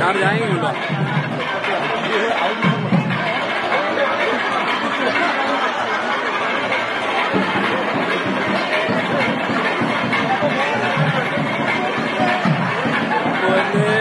चार जाएँगे हम लोग तो